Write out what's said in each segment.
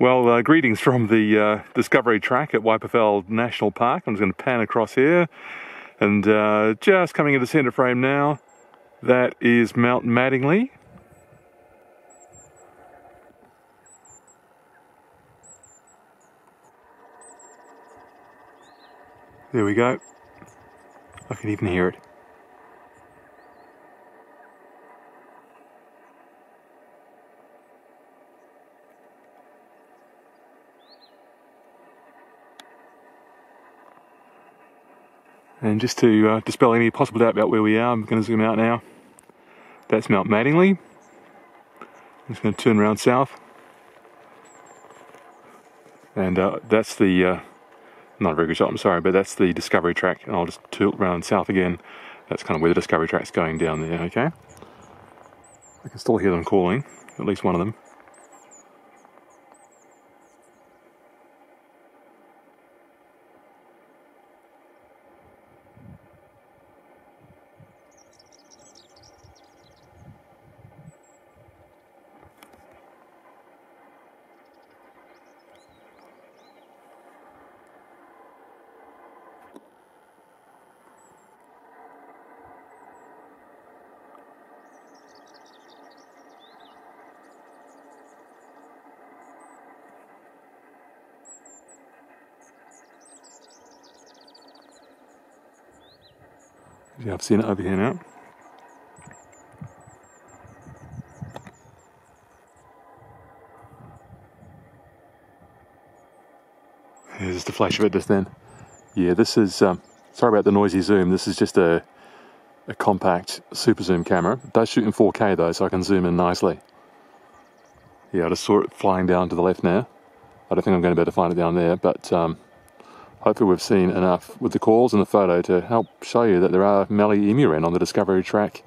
Well, uh, greetings from the uh, Discovery Track at Wyperfeld National Park. I'm just going to pan across here and uh, just coming into center frame now. That is Mount Mattingley. There we go. I can even hear it. And just to uh, dispel any possible doubt about where we are, I'm going to zoom out now. That's Mount Mattingley. I'm just going to turn around south. And uh, that's the, uh, not a very good shot, I'm sorry, but that's the Discovery track. And I'll just tilt around south again. That's kind of where the Discovery track's going down there, okay? I can still hear them calling, at least one of them. Yeah, I've seen it over here now. Here's just a flash of it just then. Yeah, this is, um, sorry about the noisy zoom, this is just a, a compact super zoom camera. It does shoot in 4K though, so I can zoom in nicely. Yeah, I just saw it flying down to the left now. I don't think I'm going to be able to find it down there, but um, hopefully we've seen enough with the calls and the photo to help show you that there are mallee emu wren on the Discovery track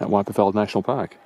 at Wyperfeld National Park.